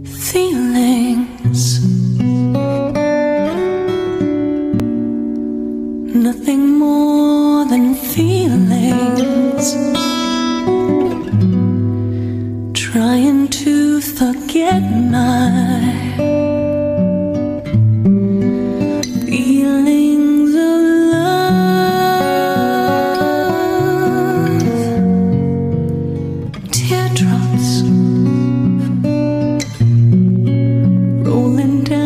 Feelings. Nothing more than feelings. Trying to forget my and down.